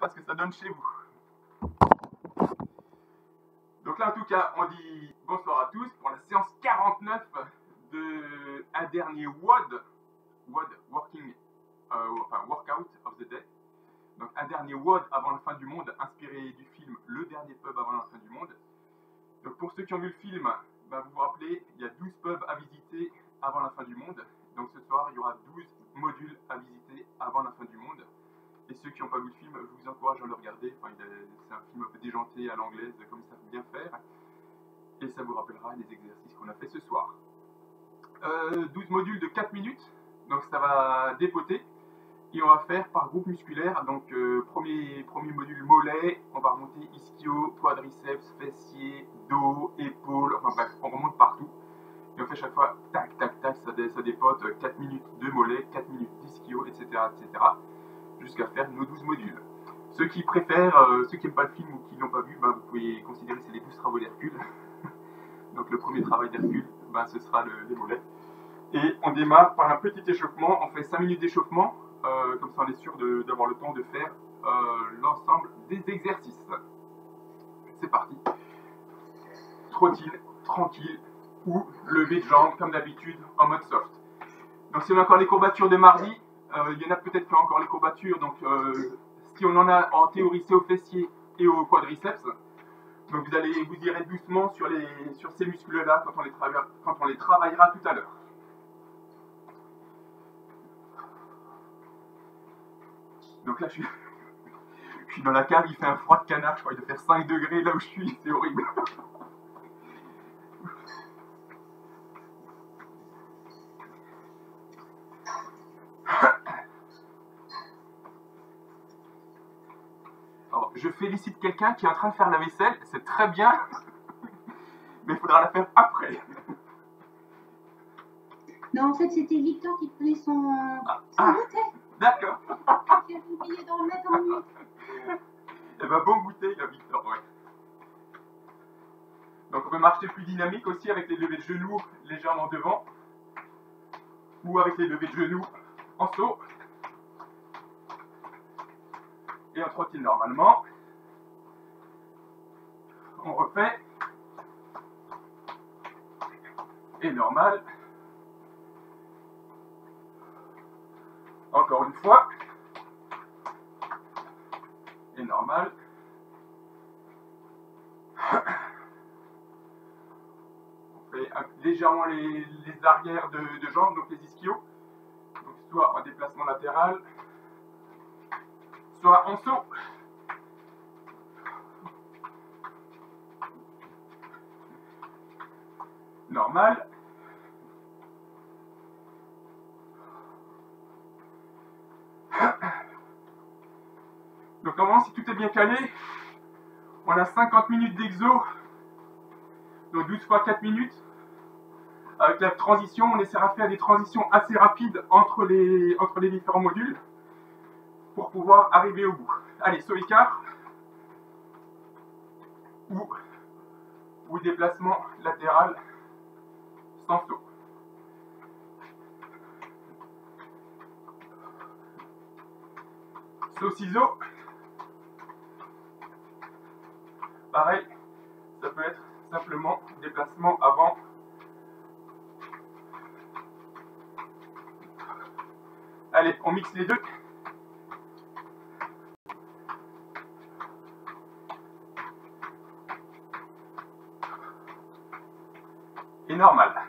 parce que ça donne chez vous. Donc là, en tout cas, on dit bonsoir à tous pour la séance 49 de un dernier WOD, WOD Working, euh, enfin Workout of the Day. Donc un dernier WOD avant la fin du monde, inspiré du film Le dernier pub avant la fin du monde. Donc pour ceux qui ont vu le film, bah, vous vous rappelez, il y a 12 pubs à visiter avant la fin du monde. Donc ce soir, il y aura 12 modules à visiter avant la fin du monde. Et ceux qui n'ont pas vu le film, je vous encourage à le regarder. C'est un film un peu déjanté à l'anglaise, comme ça bien faire. Et ça vous rappellera les exercices qu'on a fait ce soir. 12 euh, modules de 4 minutes, donc ça va dépoter. Et on va faire par groupe musculaire. Donc euh, premier, premier module mollet, on va remonter ischio, quadriceps, fessier, dos, épaules, enfin bref, on remonte partout. Et on fait chaque fois tac, tac, tac, ça, ça dépote 4 minutes de mollet, 4 minutes d'ischio, etc. etc. jusqu'à faire nos 12 modules. Ceux qui préfèrent, euh, ceux qui n'aiment pas le film ou qui ne l'ont pas vu, ben, vous pouvez considérer que c'est les 12 travaux d'Hercule. Donc le premier travail d'Hercule, ben, ce sera le, les mollets. Et on démarre par un petit échauffement, on fait 5 minutes d'échauffement, euh, comme ça on est sûr d'avoir le temps de faire euh, l'ensemble des exercices. C'est parti. Trottine, tranquille, ou lever de jambes comme d'habitude en mode soft. Donc si on a encore les courbatures de mardi, il y en a peut-être qui ont encore les courbatures, donc si on en a en théorie c'est au fessier et au quadriceps. Donc vous allez vous irez doucement sur, les, sur ces muscles-là quand, quand on les travaillera tout à l'heure. Donc là, je suis, dans la cave, il fait un froid de canard, je crois, il doit faire 5 degrés là où je suis, c'est horrible. je félicite quelqu'un qui est en train de faire la vaisselle, c'est très bien, mais il faudra la faire après. Non, en fait, c'était Victor qui prenait son, ah, ah. D'accord. J'ai oublié d'en mettre en. Eh ben, bon goûter, la Victor, ouais. Donc, on peut marcher plus dynamique aussi avec les levées de genoux légèrement devant. Ou avec les levées de genoux en saut. Et on trottine normalement. On refait. Et normal. Encore une fois. Et normal. On fait légèrement les, arrières de, jambes, donc les ischios. Donc soit en déplacement latéral, soit en saut. Normal. Donc normalement, si tout est bien calé, on a 50 minutes d'exo, donc 12 fois 4 minutes. Avec la transition, on essaiera de faire des transitions assez rapides entre les, différents modules pour pouvoir arriver au bout. Allez, saut ou, ou déplacement latéral sans saut. Saut ciseaux. Pareil, ça peut être simplement déplacement avant. Allez, on mixe les deux. Et normal.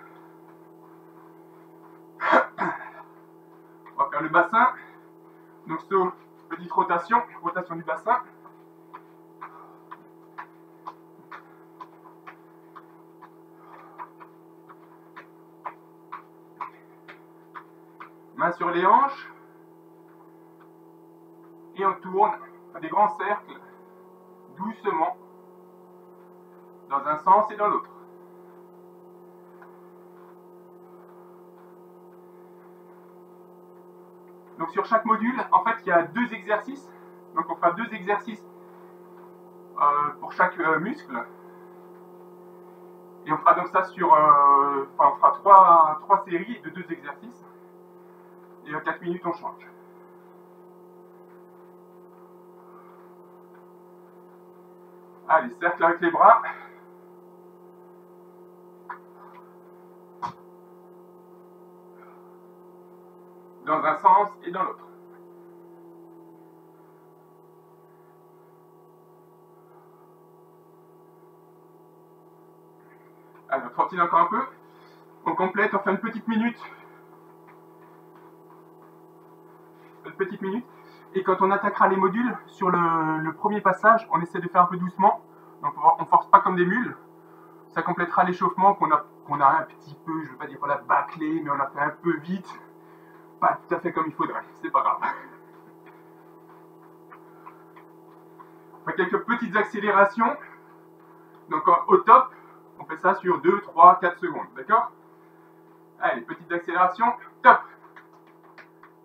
Rotation, du bassin. Main sur les hanches. Et on tourne des grands cercles doucement dans un sens et dans l'autre. Sur chaque module, en fait, il y a deux exercices. Donc on fera deux exercices euh, pour chaque euh, muscle. Et on fera donc ça sur... Euh, on fera trois, trois séries de deux exercices et en 4 minutes on change. Allez, cercle avec les bras. Un sens et dans l'autre. Allez, on encore un peu. On complète, on fait une petite minute. Une petite minute. Et quand on attaquera les modules, sur le, premier passage, on essaie de faire un peu doucement. Donc on ne force pas comme des mules. Ça complétera l'échauffement qu'on a, a un petit peu, je ne veux pas dire qu'on a bâclé, mais on a fait un peu vite. Pas tout à fait comme il faudrait, c'est pas grave. On fait quelques petites accélérations. Donc au top, on fait ça sur 2, 3, 4 secondes, d'accord? Allez, petite accélération, top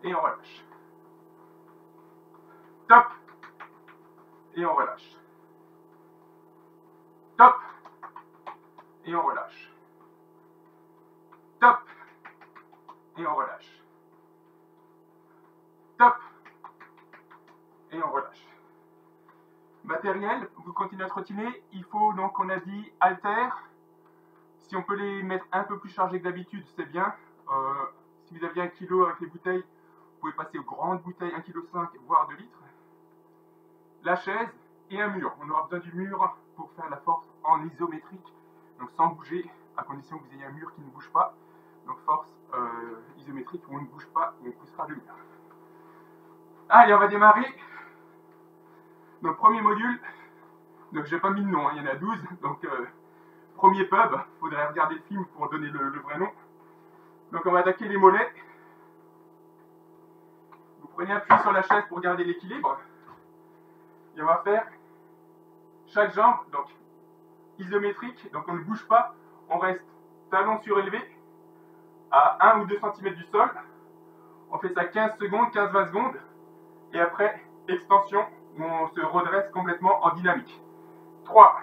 Et on relâche. Top. Et on relâche. Top. Et on relâche. Top. Et on relâche. Top. Et on relâche. Matériel, vous continuez à trottiner. Il faut donc, on a dit, alter. Si on peut les mettre un peu plus chargés que d'habitude, c'est bien. Euh, si vous aviez un kilo avec les bouteilles, vous pouvez passer aux grandes bouteilles, 1,5 kg, voire 2 litres la chaise et un mur. On aura besoin du mur pour faire la force en isométrique, donc sans bouger, à condition que vous ayez un mur qui ne bouge pas. Donc force euh, isométrique où on ne bouge pas et on poussera le mur. Allez, on va démarrer. Donc premier module, donc j'ai pas mis de nom, hein, il y en a 12, donc euh, premier pub, faudrait regarder le film pour donner le, le vrai nom. Donc on va attaquer les mollets. Vous prenez appui sur la chaise pour garder l'équilibre. Et on va faire chaque jambe, donc isométrique, donc on ne bouge pas, on reste talon surélevé à 1 ou 2 cm du sol. On fait ça 15 secondes, 15-20 secondes, et après extension on se redresse complètement en dynamique. 3,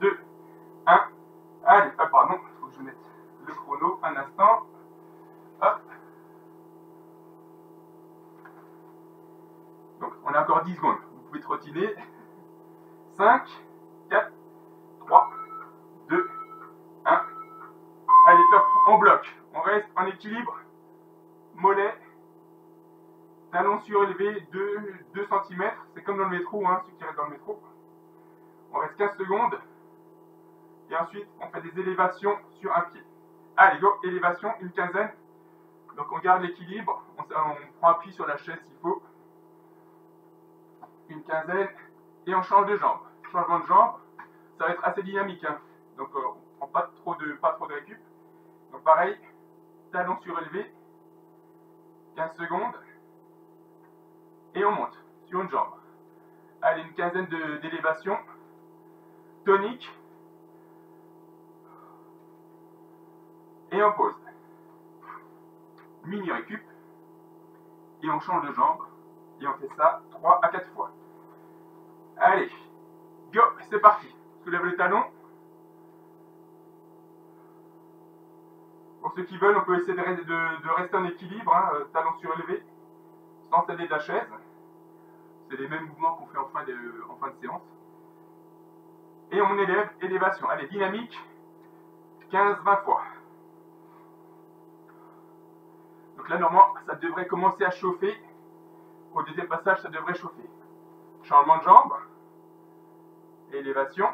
2, 1, allez, ah pardon, il faut que je mette le chrono un instant. Hop. Donc on a encore 10 secondes pouvez trottiner. 5, 4, 3, 2, 1. Allez, top, on bloque. On reste en équilibre. Mollet. Talon surélevé 2, 2 cm. C'est comme dans le métro, hein, ceux qui restent dans le métro. On reste 15 secondes. Et ensuite, on fait des élévations sur un pied. Allez, go, élévation, une quinzaine. Donc on garde l'équilibre, on, on, prend appui sur la chaise s'il faut une quinzaine, et on change de jambe. Changement de jambe, ça va être assez dynamique. Hein. Donc euh, on prend pas trop de pas trop de récup. Donc pareil, talon surélevé, 15 secondes, et on monte sur une jambe. Allez, une quinzaine d'élévation, tonique, et on pose. Mini récup, et on change de jambe, et on fait ça 3 à 4 fois. Allez, go, c'est parti. Soulève le talon. Pour ceux qui veulent, on peut essayer de, rester en équilibre, hein, euh, talon surélevé, sans céder de la chaise. C'est les mêmes mouvements qu'on fait en fin, de, en fin de séance. Et on élève, élévation. Allez, dynamique, 15-20 fois. Donc là, normalement, ça devrait commencer à chauffer. Au deuxième passage, ça devrait chauffer. Changement de jambe élévation.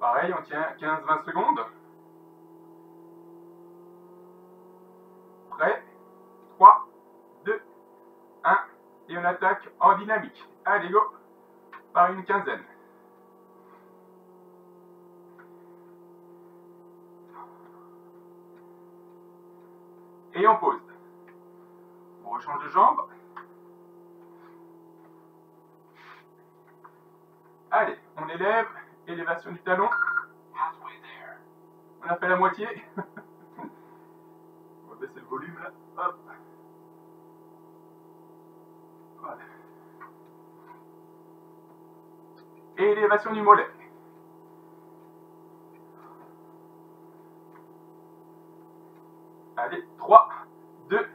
Pareil, on tient 15-20 secondes. Prêt 3, 2, 1, et on attaque en dynamique. Allez, go Par une quinzaine. Et on pose. On rechange de jambe. Allez, on élève, élévation du talon. On a fait la moitié. baisser le volume là. Hop. Voilà. Élévation du mollet. Allez, 3, 2,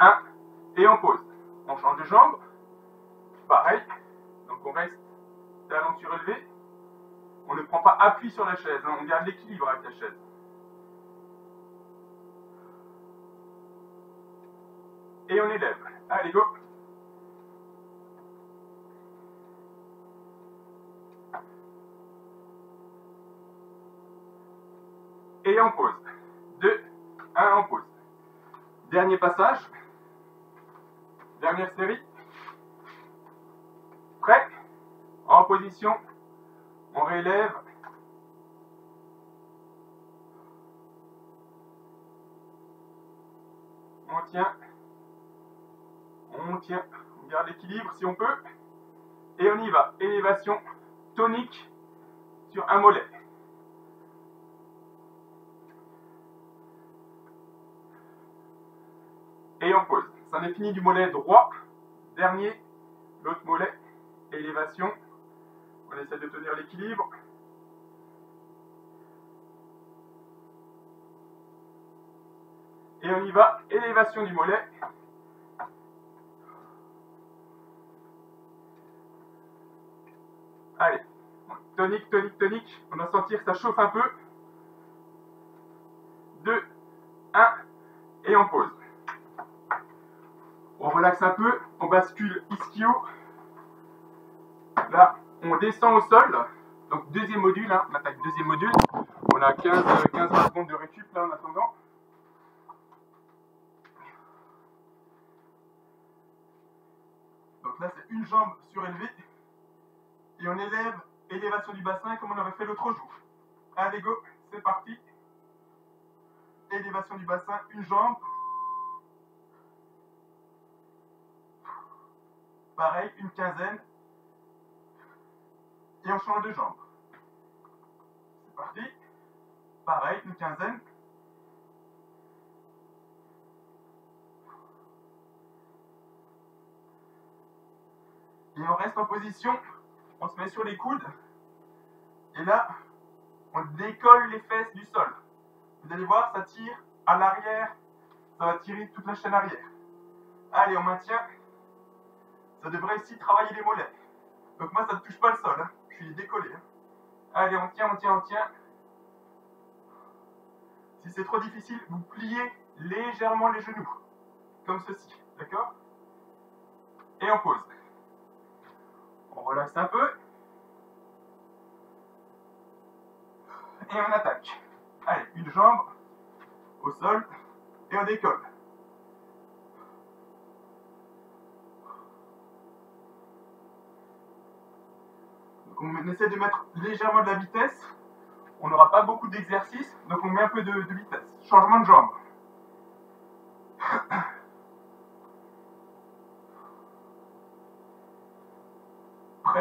1, et on pose. On change de jambe. Pareil, on reste talon surélevé. On ne prend pas appui sur la chaise, hein, on garde l'équilibre avec la chaise. Et on élève. Allez, go Et on pose. 2, 1, on pose. Dernier passage. Dernière série. Prêt? En position. On réélève. On tient. On tient. On garde l'équilibre si on peut. Et on y va. Élévation tonique sur un mollet. Et on pose. Ça en est fini du mollet droit. Dernier, l'autre mollet, élévation. On essaie de tenir l'équilibre. Et on y va, élévation du mollet. Allez, tonique, tonique, tonique. On va sentir que ça chauffe un peu. 2, 1, et on pose. On relaxe un peu, on bascule ischio. Là, on descend au sol. Donc deuxième module, hein, on attaque deuxième module. On a 15, 15 secondes de récup là en attendant. Donc là, c'est une jambe surélevée. Et on élève élévation du bassin comme on avait fait l'autre jour. Allez, go, c'est parti. Élévation du bassin, une jambe. Pareil, une quinzaine. Et on change de jambe. C'est parti. Pareil, une quinzaine. Et on reste en position. On se met sur les coudes. Et là, on décolle les fesses du sol. Vous allez voir, ça tire à l'arrière. Ça va tirer toute la chaîne arrière. Allez, on maintient. Ça devrait ici travailler les mollets. Donc moi, ça ne touche pas le sol. hein. Je suis décollé. hein. Allez, on tient, on tient, on tient. Si c'est trop difficile, vous pliez légèrement les genoux. Comme ceci. D'accord? Et on pose. On relaxe un peu. Et on attaque. Allez, une jambe au sol et on décolle. On essaie de mettre légèrement de la vitesse. On n'aura pas beaucoup d'exercice, donc on met un peu de vitesse. Changement de jambe.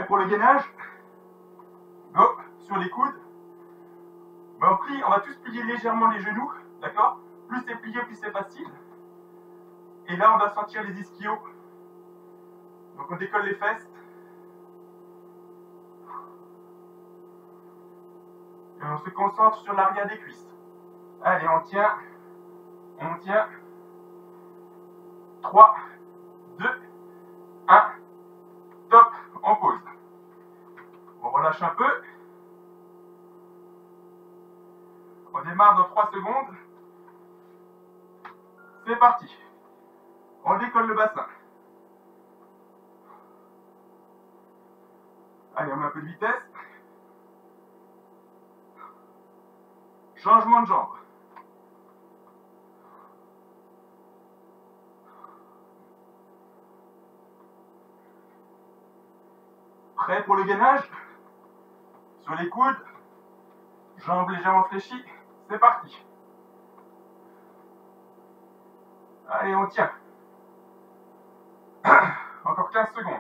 Pour le gainage Go, sur les coudes. On, plie, on va tous plier légèrement les genoux, d'accord? Plus c'est plié, plus c'est facile. Et là, on va sentir les ischios. Donc on décolle les fesses. Et on se concentre sur l'arrière des cuisses. Allez, on tient. On tient. 3, 2, On relâche un peu. On démarre dans 3 secondes. C'est parti. On décolle le bassin. Allez, on met un peu de vitesse. Changement de jambe. Prêt pour le gainage Sur les coudes. Jambes légèrement fléchies. C'est parti. Allez, on tient. Encore 15 secondes.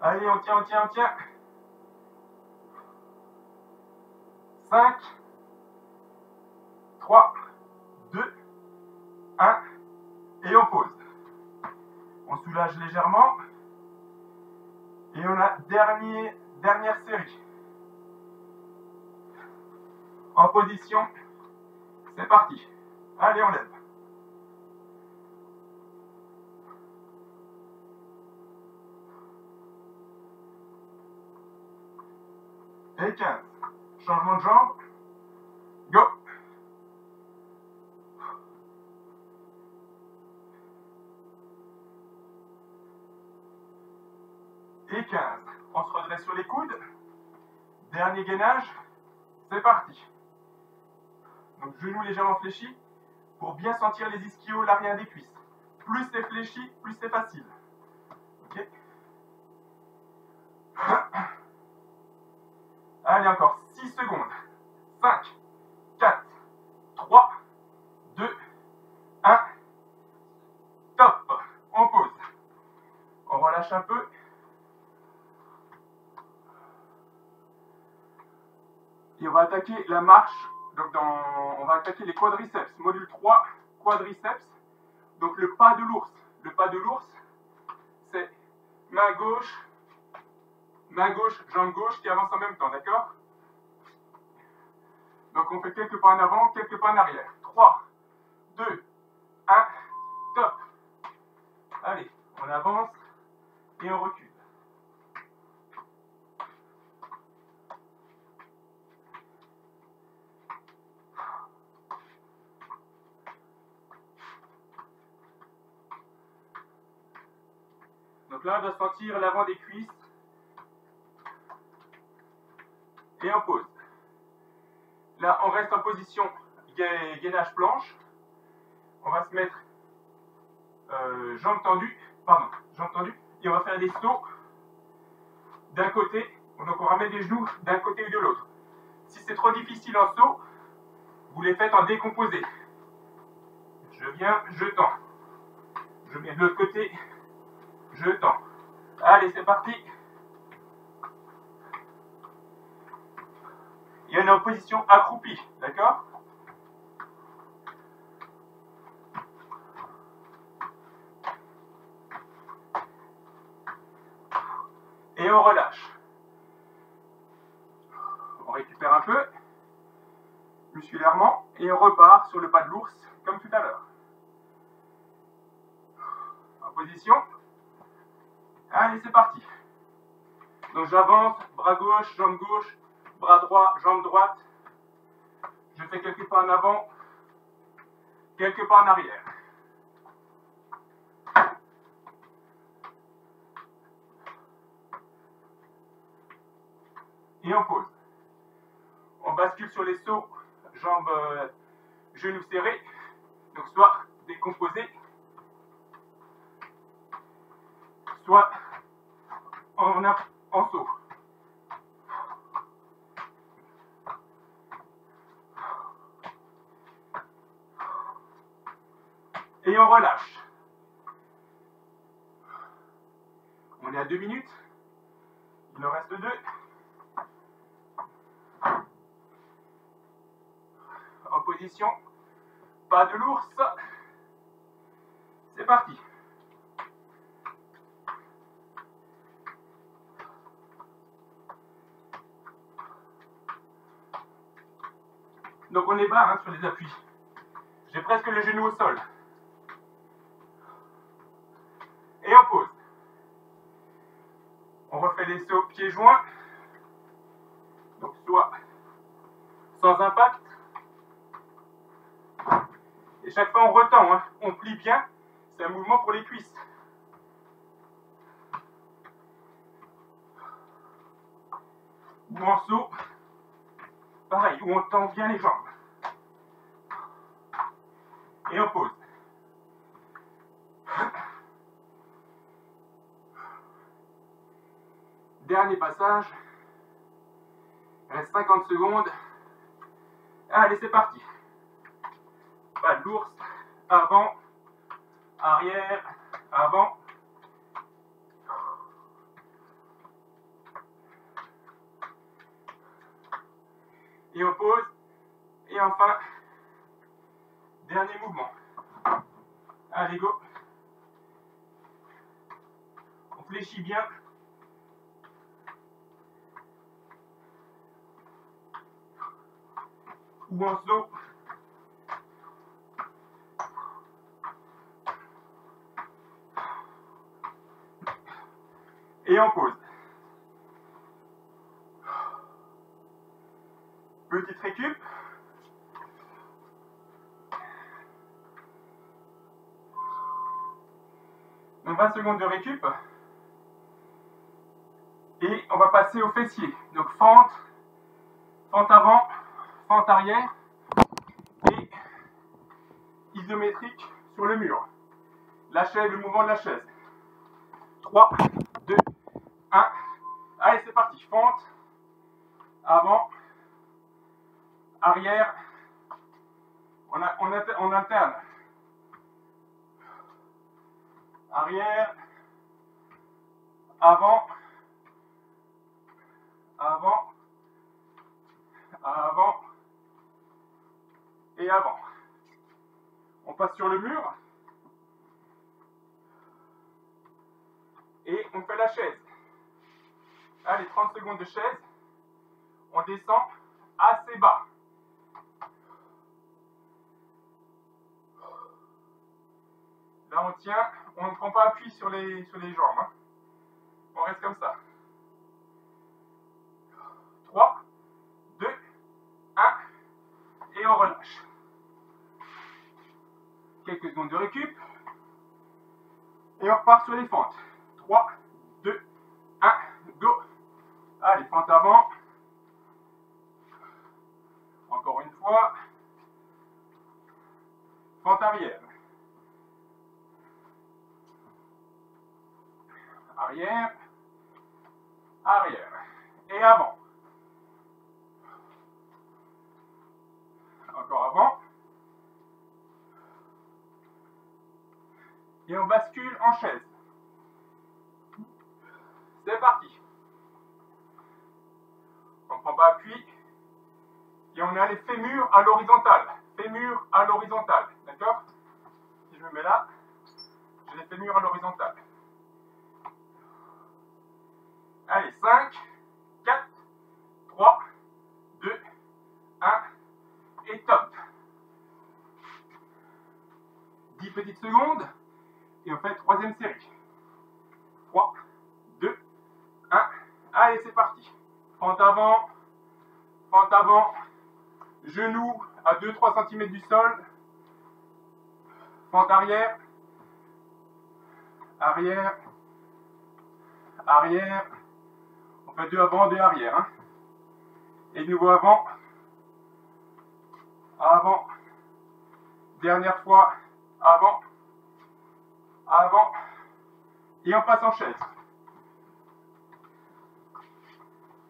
Allez, on tient, on tient, on tient. 5, 3, 2, 1, et on pose on soulage légèrement. Et on a dernier, dernière série. En position, c'est parti. Allez, on lève. Et 15. Changement de jambe. Go. Et 15. On se redresse sur les coudes. Dernier gainage. C'est parti. Donc genoux légèrement fléchis pour bien sentir les ischios, l'arrière des cuisses. Plus c'est fléchi, plus c'est facile. Ok Allez, encore 6 secondes. 5, 4, 3, 2, 1. Top. On pose. On relâche un peu. Et on va attaquer la marche. Donc dans, on va attaquer les quadriceps. Module 3, quadriceps. Donc le pas de l'ours. Le pas de l'ours, c'est main gauche, main gauche, jambe gauche qui avance en même temps, d'accord? Donc on fait quelques pas en avant, quelques pas en arrière. 3, 2, 1, top. Allez, on avance et on recule. Donc là, on doit sentir l'avant des cuisses. Et on pose. Là, on reste en position gainage planche. On va se mettre euh, jambes tendues. Pardon, jambes tendues. Et on va faire des sauts d'un côté. Donc on ramène les genoux d'un côté ou de l'autre. Si c'est trop difficile en saut, vous les faites en décomposé. Je viens, je tends. Je viens de l'autre côté, je tends. Allez, c'est parti. Il y a une position accroupie, d'accord? Et on relâche. On récupère un peu musculairement et on repart sur le pas de l'ours comme tout à l'heure. En position. Allez, c'est parti. Donc j'avance, bras gauche, jambe gauche, bras droit, jambe droite. Je fais quelques pas en avant, quelques pas en arrière. Et on pose. On bascule sur les sauts, jambes, euh, genoux serrés. Donc soit décomposé, soit en, en saut. Et on relâche. On est à deux minutes. Il en reste deux. En position. Pas de l'ours. C'est parti. Donc on est bas hein, sur les appuis. J'ai presque le genou au sol. Et on pose. On refait les sauts pieds joints. Donc soit sans impact. Et chaque fois on retend, hein. on plie bien. C'est un mouvement pour les cuisses. En saut. Pareil, où on tend bien les jambes. Et on pose. Dernier passage. Reste 50 secondes. Allez, c'est parti. Pas de l'ours. Avant. Arrière. Avant. Et on pose. Et enfin, dernier mouvement. Allez, go. On fléchit bien. Ou en saut. Et on pose. petite récup. Donc 20 secondes de récup. Et on va passer au fessier. Donc fente, fente avant, fente arrière et isométrique sur le mur. La chaise, le mouvement de la chaise. 3, 2, 1. Allez, c'est parti. Fente, avant, arrière. On, a, on, on alterne. Arrière, avant, avant, avant et avant. On passe sur le mur et on fait la chaise. Allez, 30 secondes de chaise. On descend assez bas. Là, on tient, on ne prend pas appui sur les, jambes. Hein. On reste comme ça. 3, 2, 1, et on relâche. Quelques secondes de récup. Et on repart sur les fentes. 3, 2, 1, go. Allez, fente avant. Encore une fois. Fente arrière. Arrière. Arrière. Et avant. Encore avant. Et on bascule en chaise. C'est parti. On prend pas appui. Et on a les fémurs à l'horizontale. Fémurs à l'horizontale. D'accord? Si je me mets là, j'ai les fémurs à l'horizontale. Allez, 5, 4, 3, 2, 1, et top. 10 petites secondes, et on fait troisième série. 3, 2, 1, allez, c'est parti. Fente avant, fente avant, genou à 2-3 cm du sol, fente arrière, arrière, arrière, deux avant, deux arrière. Hein. Et nouveau avant. Avant. Dernière fois. Avant. Avant. Et on passe en chaise.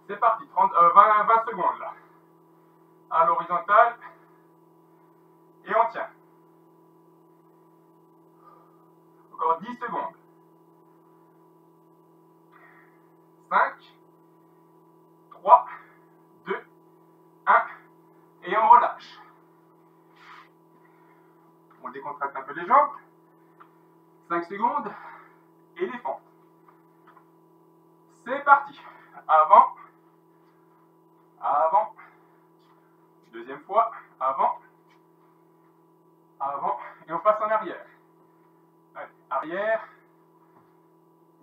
C'est parti. 30, 20, 20 secondes là. À l'horizontale. Et on tient. Encore 10 secondes. 5, 3, 2, 1, et on relâche. On décontracte un peu les jambes. 5 secondes, fentes. C'est parti. Avant, avant, deuxième fois, avant, avant, et on passe en arrière. Allez, arrière,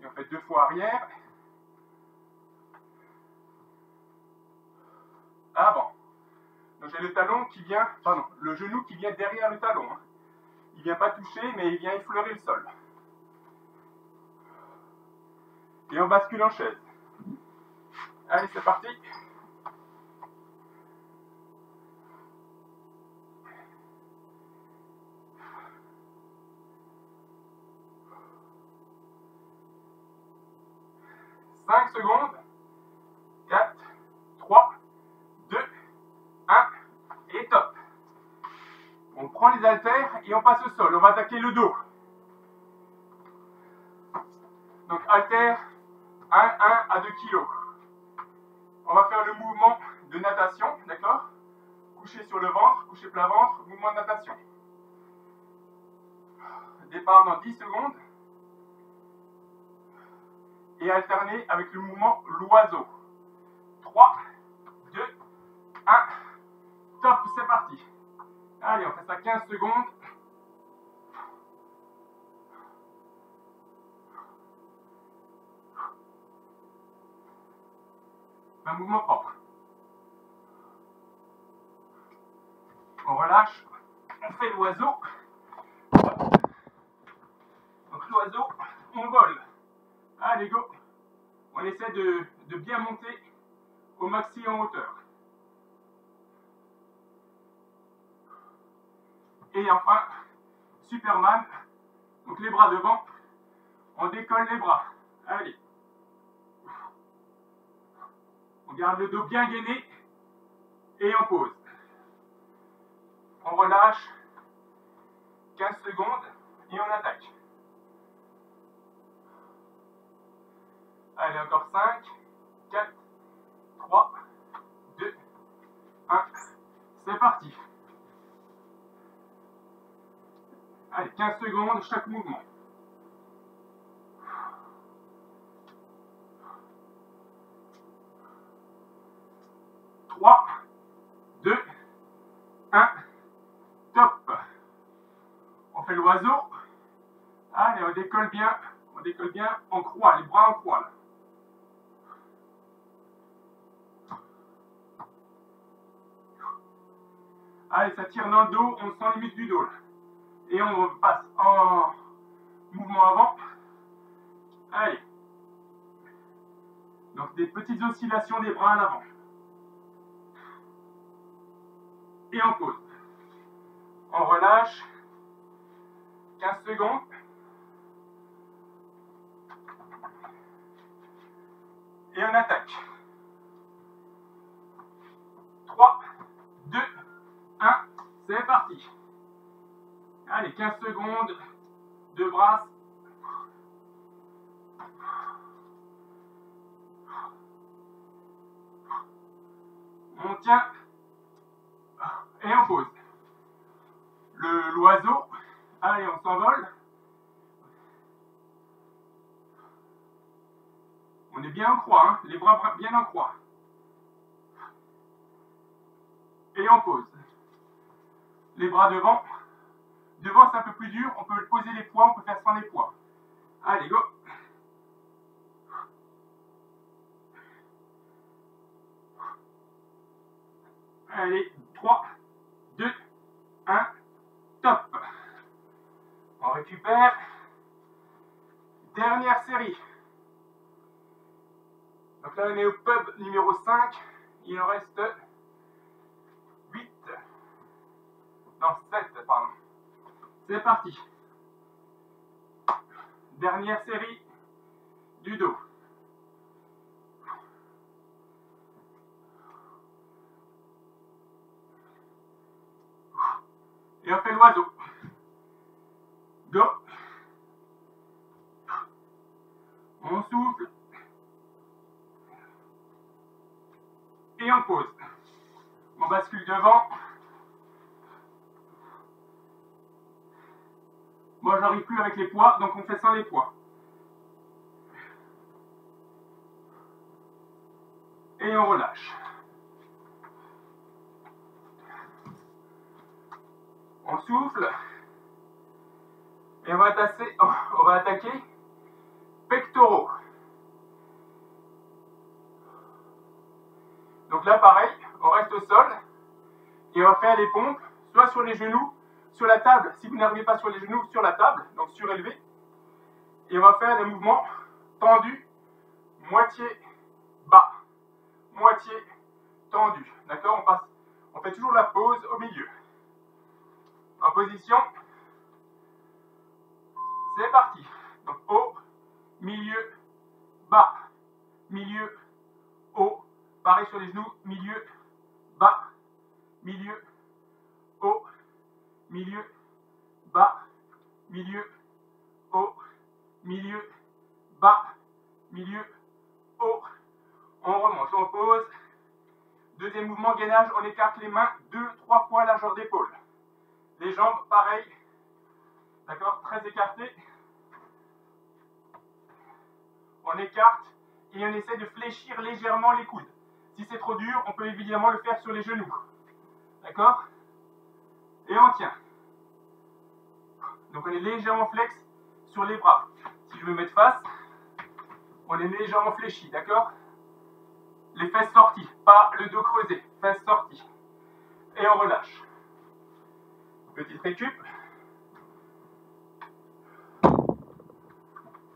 et on fait deux fois arrière, avant. Donc j'ai le talon qui vient, pardon, le genou qui vient derrière le talon. Hein. Il vient pas toucher, mais il vient effleurer le sol. Et on bascule en chaise. Allez, c'est parti. Cinq secondes. Prend les haltères et on passe au sol. On va attaquer le dos. Donc haltère 1, 1 à 2 kg. On va faire le mouvement de natation, d'accord? Coucher sur le ventre, coucher plein ventre, mouvement de natation. Départ dans 10 secondes. Et alterner avec le mouvement l'oiseau. 3, 2, 1. Top, c'est parti. Allez, on fait ça 15 secondes. Un mouvement propre. On relâche. On fait l'oiseau. Donc l'oiseau, on vole. Allez, go. On essaie de, de bien monter au maxi en hauteur. Et enfin, Superman. Donc les bras devant. On décolle les bras. Allez. On garde le dos bien gainé. Et on pose. On relâche. 15 secondes. Et on attaque. Allez, encore 5, 4, 3, 2, 1. C'est parti. Allez, 15 secondes chaque mouvement. Trois, deux, un, top. On fait l'oiseau. Allez, on décolle bien, on décolle bien en croix, les bras en croix. Allez, ça tire dans le dos, on sent limite du dos. Et on passe en mouvement avant. Allez. Donc des petites oscillations des bras à l'avant. Et on pose. On relâche. 15 secondes. Et on attaque. 3, 2, 1, c'est parti. Allez, 15 secondes, deux brasses. On tient et on pose. L'oiseau, allez, on s'envole. On est bien en croix, hein, les bras bien en croix. Et on pose. Les bras devant. Devant, c'est un peu plus dur. On peut poser les poids, on peut faire sans les poids. Allez, go. Allez, 3, 2, 1, top. On récupère. Dernière série. Donc là, on est au pub numéro 5. Il en reste 8. Non, 7, pardon. C'est parti. Dernière série du dos. Et on fait l'oiseau. Go. On souffle. Et on pose. On bascule devant. Moi, j'arrive plus avec les poids, donc on fait sans les poids. Et on relâche. On souffle. Et on va, on va attaquer pectoraux. Donc là, pareil, on reste au sol et on va faire les pompes, soit sur les genoux, sur la table, si vous n'arrivez pas sur les genoux, sur la table, donc surélevé. Et on va faire des mouvements tendus, moitié bas, moitié tendu. D'accord? On, on fait toujours la pause au milieu. En position, c'est parti. Donc haut, milieu, bas, milieu, haut. Pareil sur les genoux, milieu, bas, milieu, haut, milieu, bas, milieu, haut, milieu, bas, milieu, haut. On remonte, on pose. Deuxième mouvement, gainage, on écarte les mains deux, trois fois largeur d'épaule. Les jambes, pareil. D'accord Très écartées. On écarte et on essaie de fléchir légèrement les coudes. Si c'est trop dur, on peut évidemment le faire sur les genoux. D'accord? Et on tient. Donc on est légèrement flex sur les bras. Si je me mets face, on est légèrement fléchi, d'accord? Les fesses sorties, pas le dos creusé, fesses sorties. Et on relâche. Petite récup.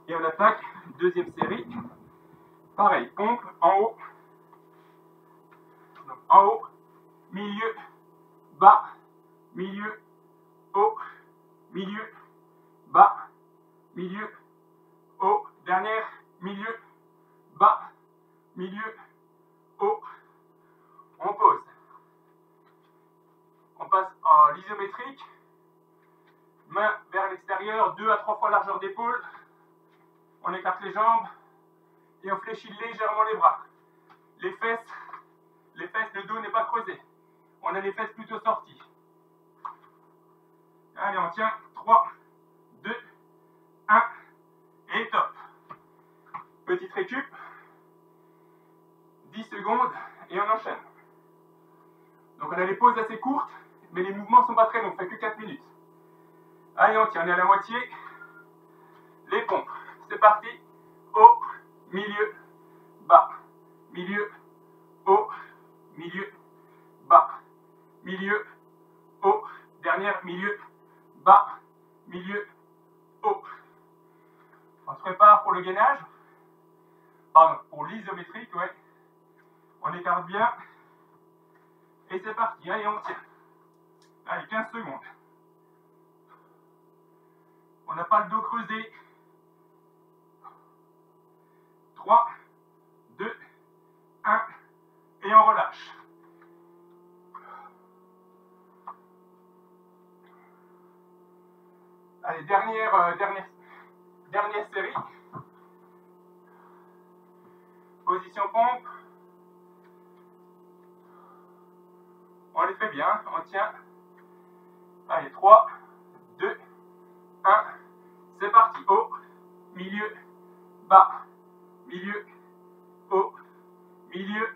Et on attaque, deuxième série. Pareil, pompe en haut. Donc, en haut, milieu, bas, milieu, haut, milieu, bas, milieu, haut, dernière, milieu, bas, milieu, haut. On pose. On passe en l'isométrique. Main vers l'extérieur, deux à trois fois largeur d'épaule. On écarte les jambes et on fléchit légèrement les bras. Les fesses, les fesses, le dos n'est pas creusé. On a les fesses plutôt sorties. Allez, on tient. 3, 2, 1 et top. Petite récup. 10 secondes et on enchaîne. Donc on a les pauses assez courtes, mais les mouvements sont pas très longs, on fait que 4 minutes. Allez, on tient, on est à la moitié. Les pompes. C'est parti. Haut, milieu, bas, milieu, haut, milieu, bas, milieu, haut, dernière, milieu, bas, milieu, haut. On se prépare pour le gainage. Pardon, pour l'isométrique, ouais. On écarte bien. Et c'est parti. Allez, on tient. Allez, 15 secondes. On n'a pas le dos creusé. 3, 2, 1. Et on relâche. Allez, dernière, euh, dernière série. Position pompe. On les fait bien, on tient. Allez, 3, 2, 1. C'est parti. Haut, milieu, bas, milieu, haut, milieu,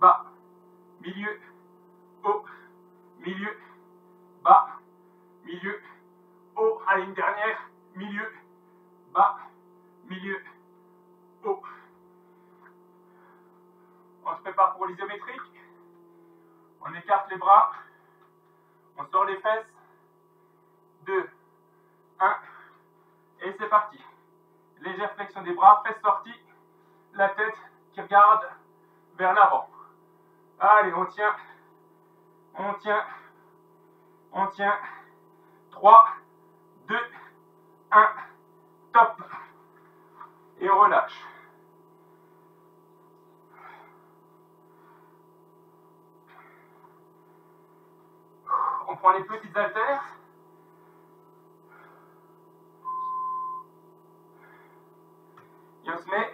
bas, milieu, haut, milieu, bas, milieu, haut. Allez, une dernière. Milieu, bas, milieu, haut. On se prépare pour l'isométrique. On écarte les bras. On sort les fesses. 2, 1. Et c'est parti. Bras, fesses sorties. La tête qui regarde vers l'avant. Allez, on tient. On tient. On tient. 3, 2, 1. Top. Et on relâche. On prend les petites haltères. Et on se met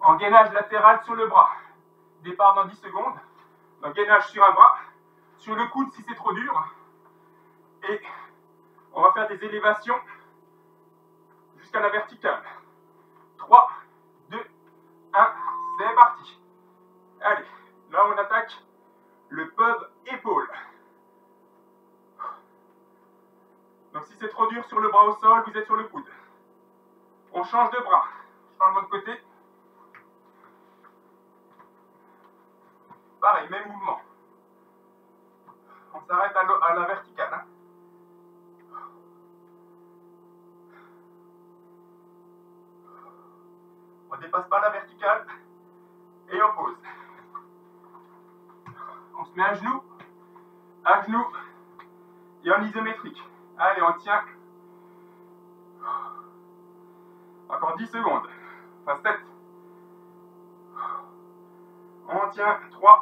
en gainage latéral sur le bras. Départ dans 10 secondes. Donc gainage sur un bras. Sur le coude si c'est trop dur. Et on va faire des élévations jusqu'à la verticale. 3, 2, 1, c'est parti. Allez, là on attaque le pub épaule. Donc si c'est trop dur sur le bras au sol, vous êtes sur le coude. On change de bras. De l'autre côté. Pareil, même mouvement. On s'arrête à, à, la verticale. Hein. On dépasse pas la verticale et on pose. On se met à genoux, à genoux et en isométrique. Allez, on tient. Encore 10 secondes. Enfin 7. On tient. 3,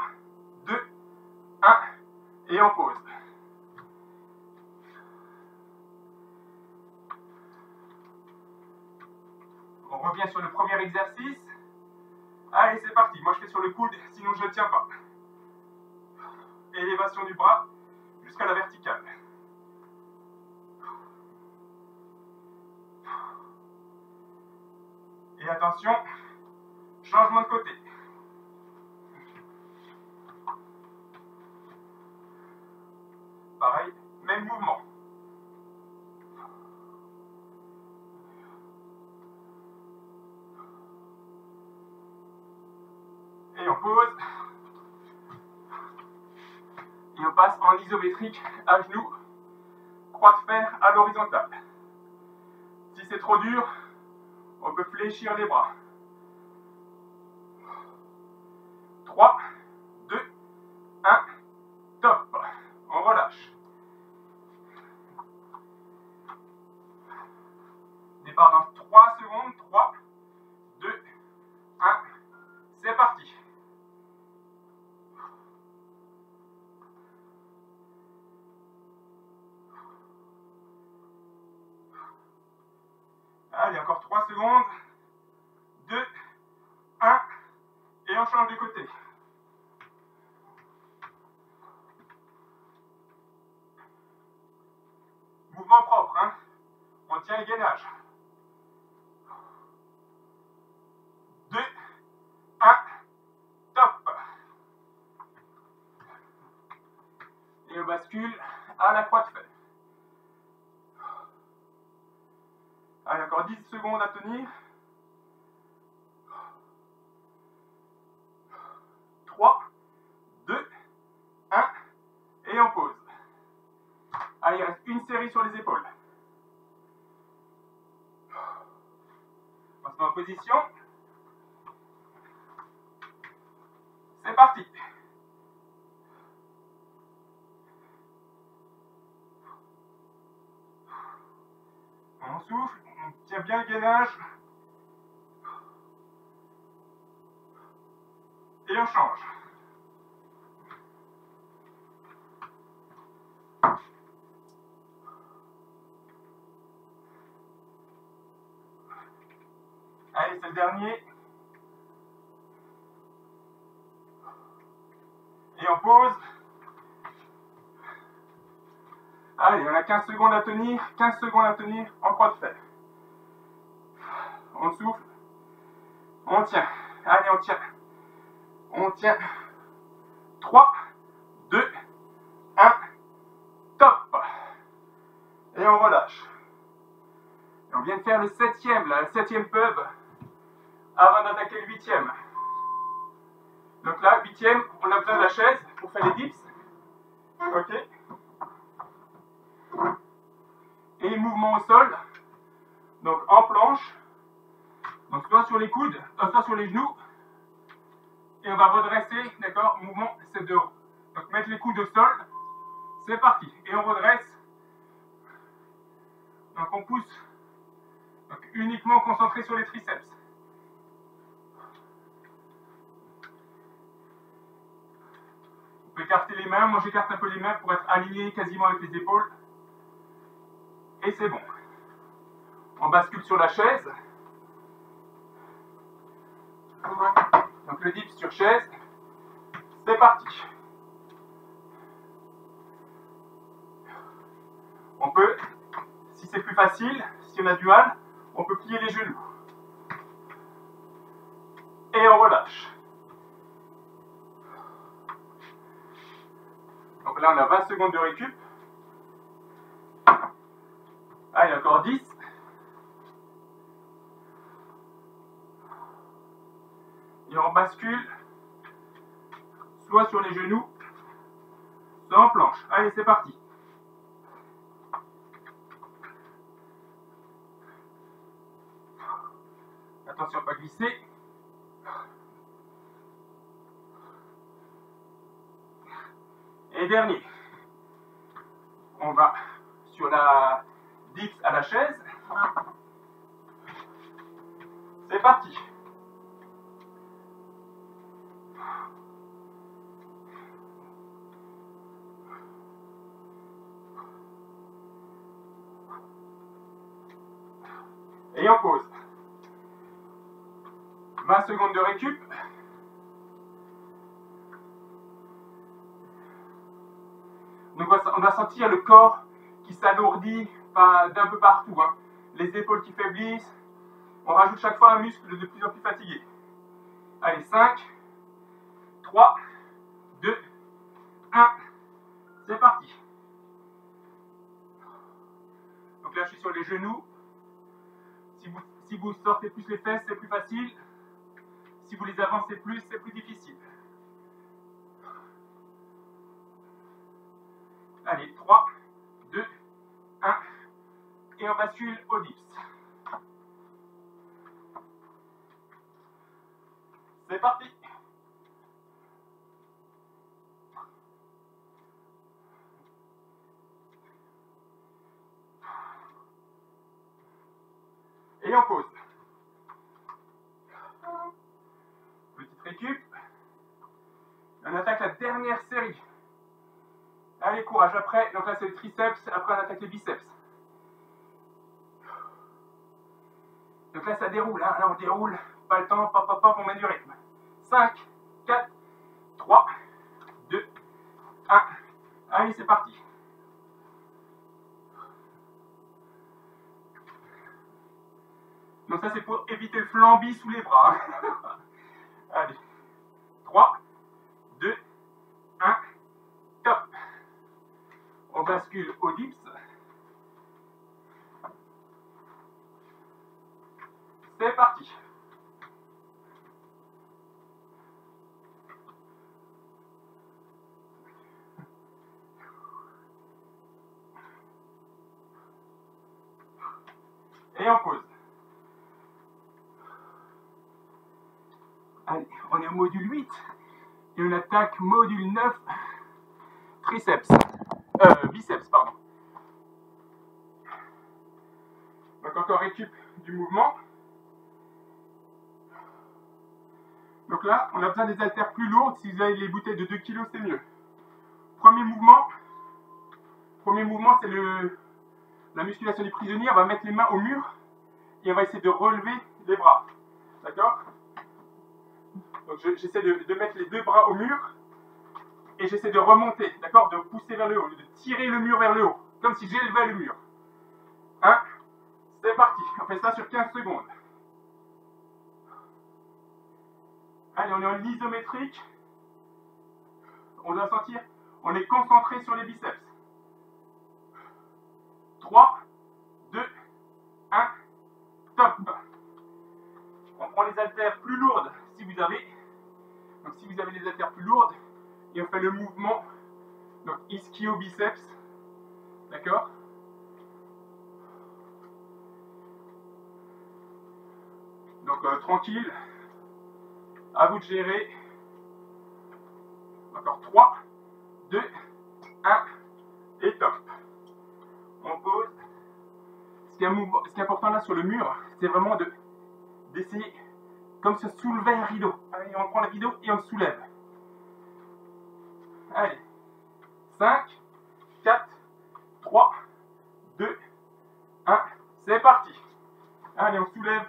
2, 1. Et on pose. On revient sur le premier exercice. Allez, c'est parti. Moi, je fais sur le coude, sinon je ne tiens pas. Élévation du bras jusqu'à la verticale. Et attention, changement de côté. Pareil, même mouvement. Et on pose. Et on passe en isométrique à genoux, croix de fer à l'horizontale. Si c'est trop dur, On peut fléchir les bras. 3, 2, 1, top. On relâche. Départ dans 3 secondes. 3, 2, 1. C'est parti. Allez, encore 3 secondes. 2, 1. Et on change de côté. Mouvement propre, hein. On tient le gainage. 2, 1, top. Et on bascule à la croix de fer. Allez, encore 10 secondes à tenir. 3, 2, 1, et on pose. Allez, il reste une série sur les épaules. On se met en position. C'est parti. On souffle, gainage. Et on change. Allez, c'est le dernier. Et on pose. Allez, on a 15 secondes à tenir. 15 secondes à tenir en croix de fer. On souffle. On tient. Allez, on tient. On tient. 3, 2, 1. Top. Et on relâche. Et on vient de faire le septième, le septième pub, avant d'attaquer le huitième. Donc là, huitième, on a besoin de la chaise pour faire les dips. Ok. Et mouvement au sol. Donc en planche. Donc soit sur les coudes, soit sur les genoux. Et on va redresser, d'accord Mouvement, c'est de haut. Donc mettre les coudes au sol. C'est parti. Et on redresse. Donc on pousse. Donc uniquement concentré sur les triceps. On peut écarter les mains. Moi j'écarte un peu les mains pour être aligné quasiment avec les épaules. Et c'est bon. On bascule sur la chaise. Donc le dip sur chaise. C'est parti. On peut, si c'est plus facile, si on a du mal, on peut plier les genoux. Et on relâche. Donc là, on a 20 secondes de récup. Allez, encore 10. Et on bascule soit sur les genoux, soit en planche. Allez, c'est parti. Attention à pas glisser. Et dernier. On va sur la dips à la chaise. C'est parti. Et on pose. 20 secondes de récup. Donc on va sentir le corps qui s'alourdit d'un peu partout. Hein. Les épaules qui faiblissent. On rajoute chaque fois un muscle de plus en plus fatigué. Allez, 5, 3, 2, 1. C'est parti. Donc là, je suis sur les genoux. Si vous, sortez plus les fesses, c'est plus facile. Si vous les avancez plus, c'est plus difficile. Allez, 3, 2, 1. Et on bascule au dips. C'est parti Et on pose. Petite récup. On attaque la dernière série. Allez, courage. Après, donc là c'est le triceps. Après, on attaque les biceps. Donc là, ça déroule. Hein. Là, on déroule. Pas le temps. Pop, pop, pop. On met du rythme. 5, 4, 3, 2, 1. Allez, c'est parti. Donc ça, c'est pour éviter le flambi sous les bras. Allez. 3, 2, 1. Top. On bascule au dips. C'est parti. Et on pose. Allez, on est au module 8 et on attaque module 9 triceps. Euh, biceps, pardon. Donc encore récup du mouvement. Donc là, on a besoin des haltères plus lourdes. Si vous avez les bouteilles de 2 kg, c'est mieux. Premier mouvement. Premier mouvement, c'est le la musculation du prisonnier. On va mettre les mains au mur et on va essayer de relever les bras. D'accord? Donc je- j'essaie de, de mettre les deux bras au mur et j'essaie de remonter, d'accord De pousser vers le haut, de tirer le mur vers le haut, comme si j'élevais le mur. 1, c'est parti. On fait ça sur 15 secondes. Allez, on est en isométrique. On doit sentir, on est concentré sur les biceps. 3, 2, 1, top. On prend les haltères plus lourdes si vous avez. Donc si vous avez les haltères plus lourdes, et on fait le mouvement, donc ischio biceps, d'accord Donc euh, tranquille, à vous de gérer. Encore 3, 2, 1, et top. On pose. Ce qui est, important là sur le mur, c'est vraiment de d'essayer comme se soulever un rideau. Allez, on prend le rideau et on le soulève. Allez. 5, 4, 3, 2, 1. C'est parti. Allez, on soulève.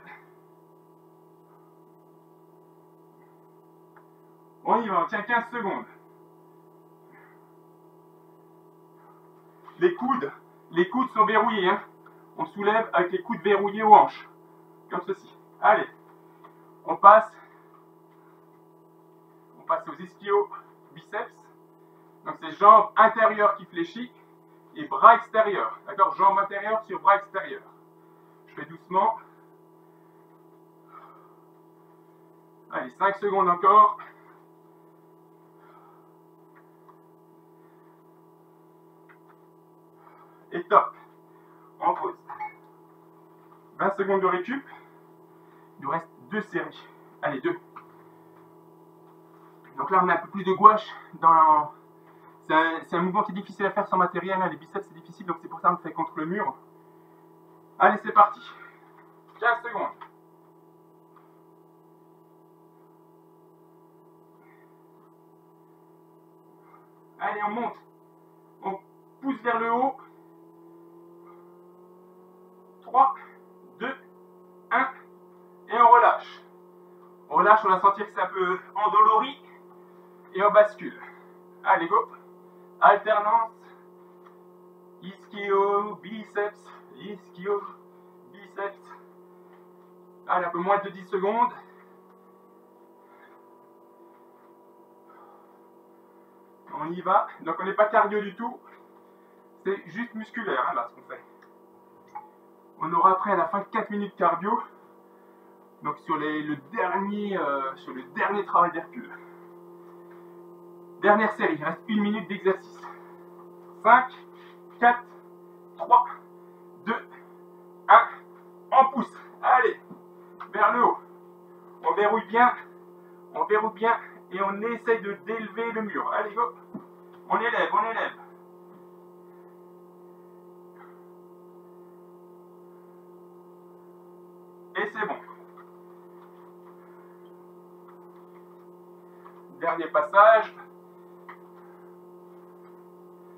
On y va, on tient 15 secondes. Les coudes, les coudes sont verrouillés. Hein. On soulève avec les coudes verrouillés aux hanches. Comme ceci. Allez. On passe. Aux ischio biceps. Donc c'est jambes intérieures qui fléchit et bras extérieurs. D'accord Jambes intérieures sur bras extérieurs. Je fais doucement. Allez, 5 secondes encore. Et top. On pose. 20 secondes de récup. Il nous reste deux séries. Allez, deux. Donc là, on a un peu plus de gouache dans. C'est un, mouvement qui est difficile à faire sans matériel. hein. Les biceps, c'est difficile, donc c'est pour ça qu'on le fait contre le mur. Allez, c'est parti. 15 secondes. Allez, on monte. On pousse vers le haut. 3, 2, 1. Et on relâche. On relâche, on va sentir que c'est un peu endolori. Et on bascule. Allez, go. Alternance. Ischio, biceps, ischio, biceps. Allez, un peu moins de 10 secondes. On y va. Donc on n'est pas cardio du tout. C'est juste musculaire, hein, là, ce qu'on fait. On aura après à la fin 4 minutes cardio. Donc sur le dernier, euh, sur le dernier travail d'Hercule. Dernière série, il reste une minute d'exercice. 5, 4, 3, 2, 1. On pousse. Allez, vers le haut. On verrouille bien. On on verrouille bien et on essaye de d'élever le mur. Allez, go. On élève, on élève. Et c'est bon. Dernier passage.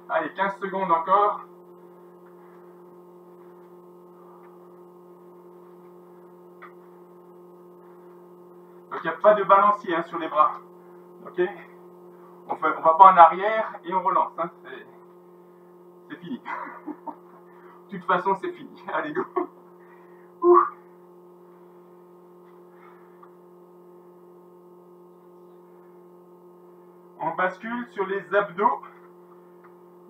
Allez, 15 secondes encore. Donc il n'y a pas de balancier hein, sur les bras. Ok? On fait, on va pas en arrière et on relance. Hein. C'est fini. de toute façon, c'est fini. Allez, go. On bascule sur les abdos.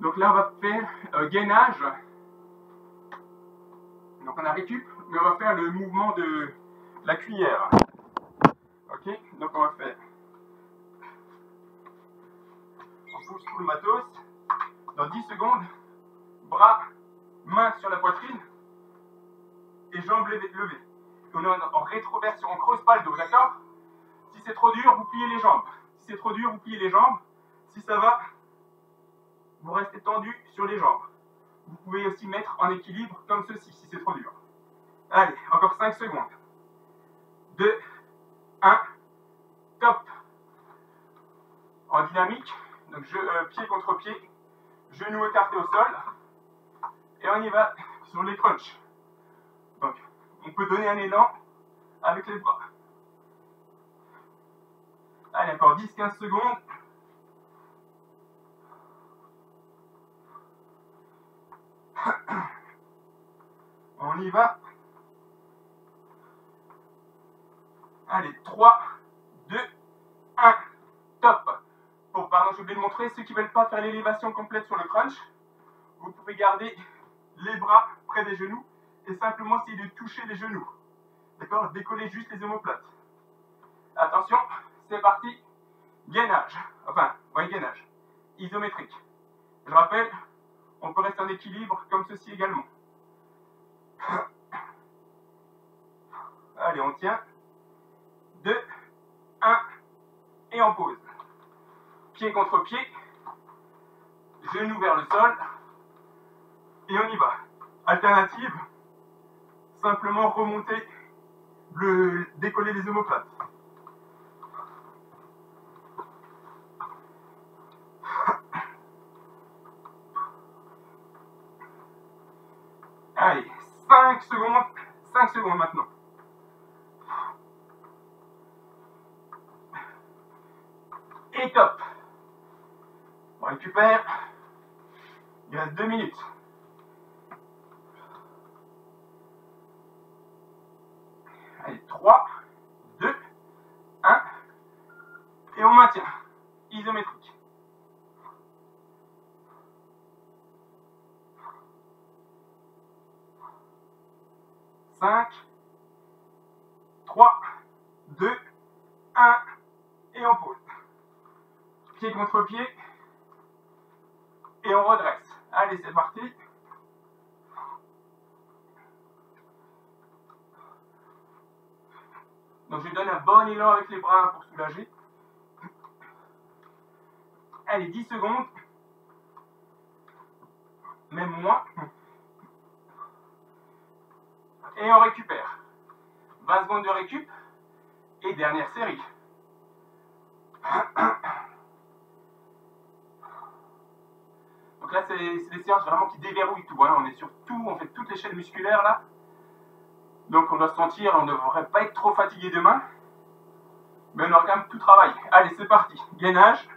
Donc là, on va faire euh, gainage. Donc on a récup, mais on va faire le mouvement de la cuillère. Ok Donc on va faire. On pousse tout le matos. Dans 10 secondes, bras, main sur la poitrine et jambes levées. On est en rétroversion, on creuse pas le dos, d'accord? Si c'est trop dur, vous pliez les jambes. Si c'est trop dur, vous pliez les jambes. Si ça va, vous restez tendu sur les jambes. Vous pouvez aussi mettre en équilibre comme ceci si c'est trop dur. Allez, encore 5 secondes. 2, 1, top. En dynamique, donc euh, pied contre pied, genoux écartés au sol. Et on y va sur les crunchs. Donc, on peut donner un élan avec les bras. Allez, encore 10-15 secondes. On y va. Allez, 3, 2, 1, top. Bon, pardon, j'ai oublié de montrer, ceux qui ne veulent pas faire l'élévation complète sur le crunch, vous pouvez garder les bras près des genoux et simplement essayer de toucher les genoux. D'accord? Décoller juste les omoplates. Attention, c'est parti. Gainage. Enfin, ouais, gainage. Isométrique. Je rappelle, on peut rester en équilibre comme ceci également. Allez, on tient. 2, 1, et on pose. Pied contre pied, genou vers le sol, et on y va. Alternative, simplement remonter, le, décoller les omoplates. Allez, 5 secondes, 5 secondes maintenant. Et top. On récupère. Il reste 2 minutes. Allez, 3, 2, 1. Et on maintient. Isométrique. 5, 3, 2, 1, et on pose. Pied contre pied, et on redresse. Allez, c'est parti. Donc je donne un bon élan avec les bras pour soulager. Allez, 10 secondes. Même moins. Et on récupère. 20 secondes de récup. Et dernière série. Donc là, c'est des séances vraiment qui déverrouillent tout. Hein. On est sur tout, on fait toute l'échelle musculaire là. Donc on doit se sentir, on ne devrait pas être trop fatigué demain. Mais on aura quand même tout travaillé. Allez, c'est parti. Gainage.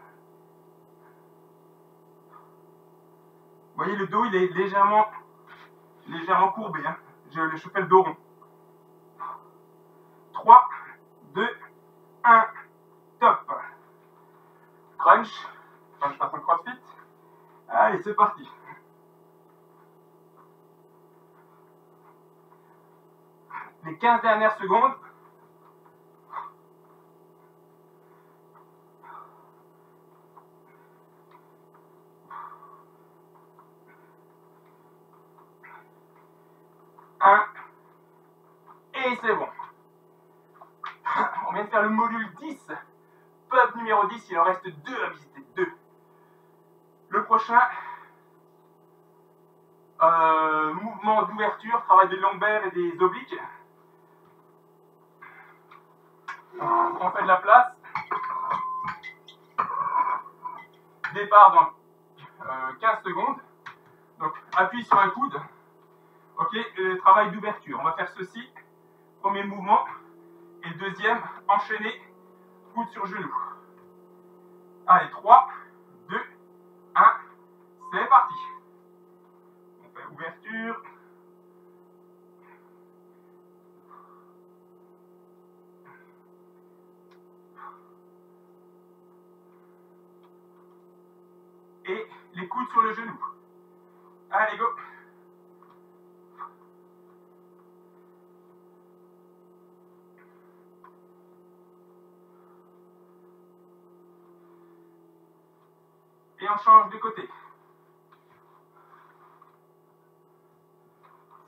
Vous voyez, le dos, il est légèrement, légèrement courbé. Hein. Je, je fais le dos rond. 3, 2, 1, top. Crunch. Je passe en crossfit. Allez, c'est parti. Les 15 dernières secondes. Un. Faire le module 10 numéro 10, il en reste deux à visiter. Deux. Le prochain, euh, mouvement d'ouverture, travail des lombaires et des obliques. On fait de la place. Départ dans euh, 15 secondes. Donc appuie sur un coude. Ok, le travail d'ouverture. On va faire ceci. Premier mouvement. Et deuxième, enchaîner, coude sur genou. Allez, 3, 2, 1, c'est parti. On fait ouverture. Et les coudes sur le genou. Allez, go. On change de côté.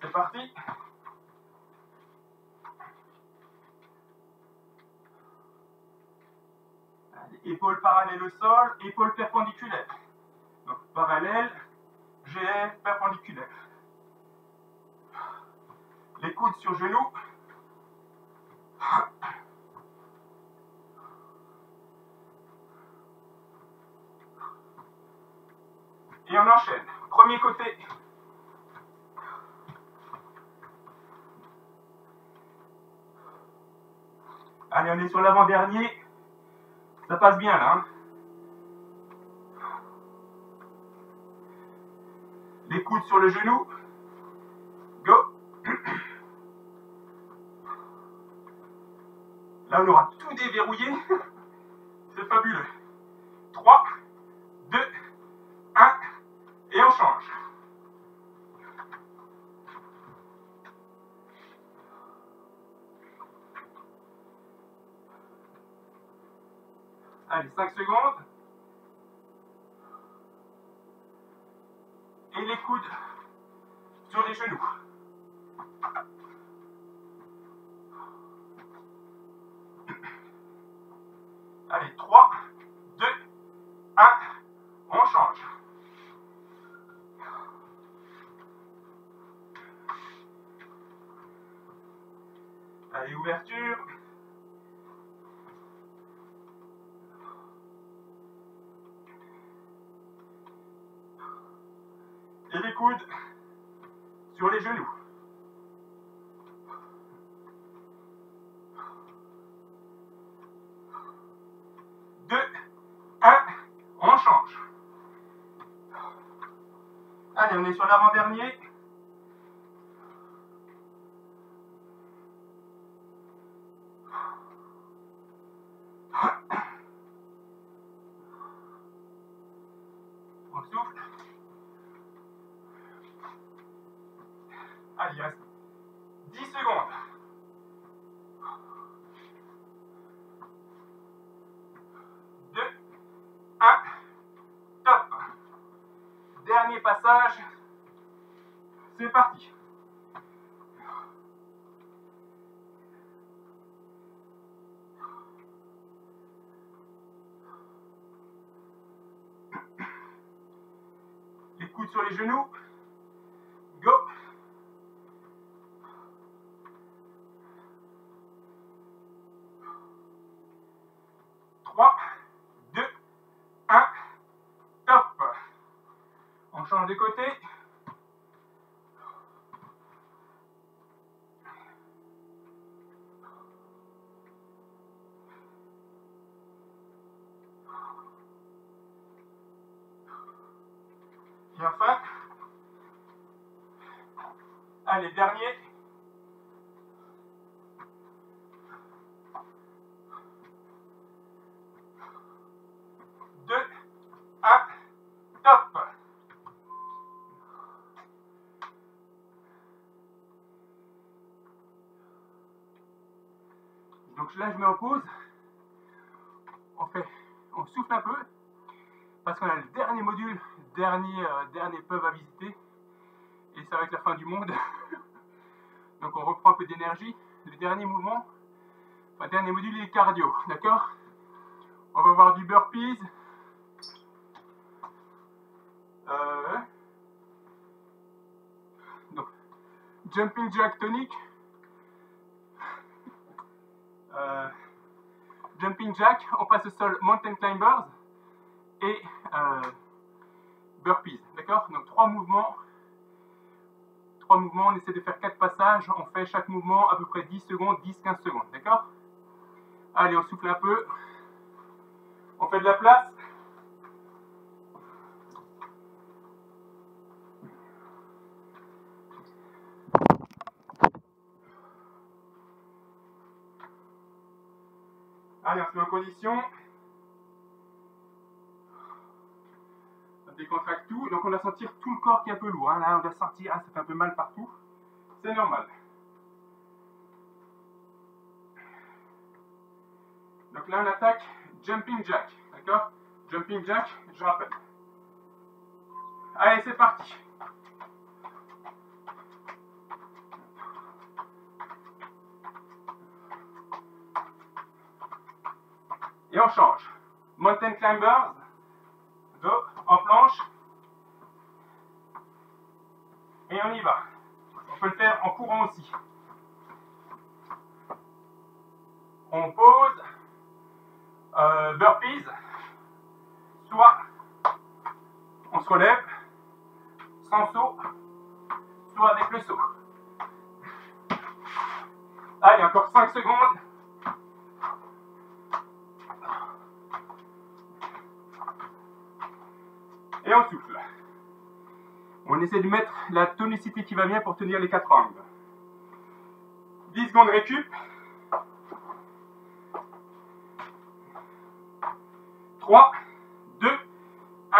C'est parti. Allez, épaules parallèles au sol, épaules perpendiculaires. Donc parallèle, GR perpendiculaire. Les coudes sur genoux. Et on enchaîne. Premier côté. Allez, on est sur l'avant-dernier. Ça passe bien là. hein. Les coudes sur le genou. Go. Là, on aura tout déverrouillé. C'est fabuleux. 3, 2, 1, et on change. Allez, 5 secondes. Et les coudes sur les genoux. Allez, 3, 2, 1, on change. Allez, ouverture. Et les coudes sur les genoux. Deux, un, on change. Allez, on est sur l'avant-dernier. On souffle. Allez, il reste 10 secondes. Deux, un, top. Passage. C'est parti. Les coudes sur les genoux. Go. Trois, deux, un, top. On change de côté. Et enfin, allez, dernier. Deux, un, top. Donc là, je mets en pause. On fait, on souffle un peu parce qu'on a le dernier module, dernier, euh, dernier pub à visiter. Et ça va être la fin du monde. Donc on reprend un peu d'énergie. Le dernier mouvement, enfin dernier module il est cardio, d'accord? On va voir du burpees. Euh, donc, jumping jack tonic. Euh, jumping jack, on passe au sol mountain climbers et burpees. D'accord? Donc trois mouvements. Trois mouvements, on essaie de faire quatre passages. On fait chaque mouvement à peu près 10 secondes, 10-15 secondes. D'accord? Allez, on souffle un peu. On fait de la place. Allez, on se met en condition. Donc on va sentir tout le corps qui est un peu lourd. hein. Là, on va sentir, ah, ça fait un peu mal partout. C'est normal. Donc là, on attaque jumping jack. D'accord? Jumping jack, je rappelle. Allez, c'est parti. Et on change. Mountain climbers, dos en planche. Et on y va. On peut le faire en courant aussi. On pose. Euh, burpees. Soit on se relève sans saut, soit avec le saut. Allez, encore 5 secondes. Et on souffle. On essaie de mettre la tonicité qui va bien pour tenir les quatre angles. 10 secondes récup. 3, 2, 1.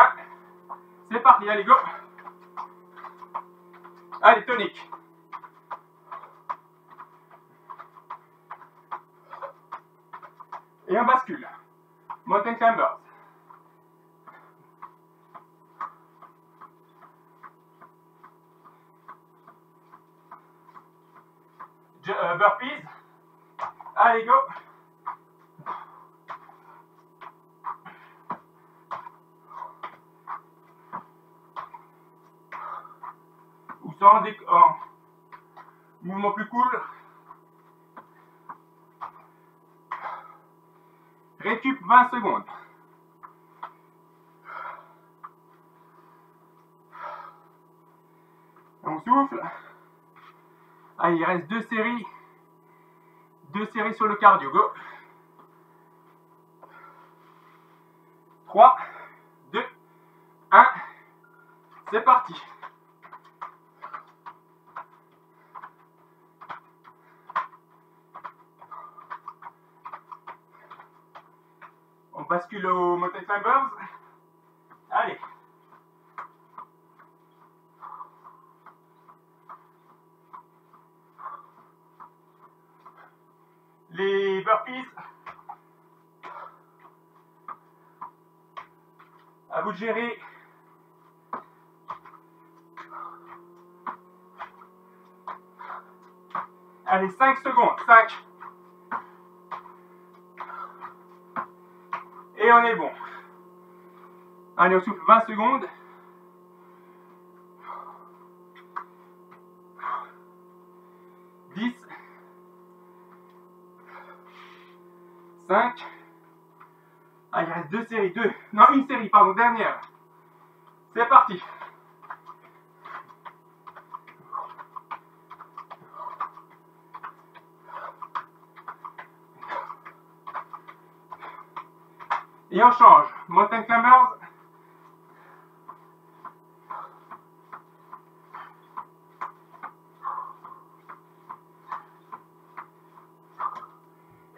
C'est parti, allez, go. Allez, tonique. Et on bascule. Mountain climbers. Euh, burpees. Allez, go. Ou sans dé- en mouvement plus cool. Récup 20 secondes. On souffle. Ah, il reste deux séries. Deux séries sur le cardio. Go. 3, 2, 1. C'est parti. On bascule au mountain climbers. Allez. Burpees. À vous de gérer. Allez, 5 secondes. 5. Et on est bon. Allez, on souffle 20 secondes. Dix. Cinq. Ah, il reste deux séries. Deux. Non, une série, pardon, dernière. C'est parti. Et on change. Mountain climbers.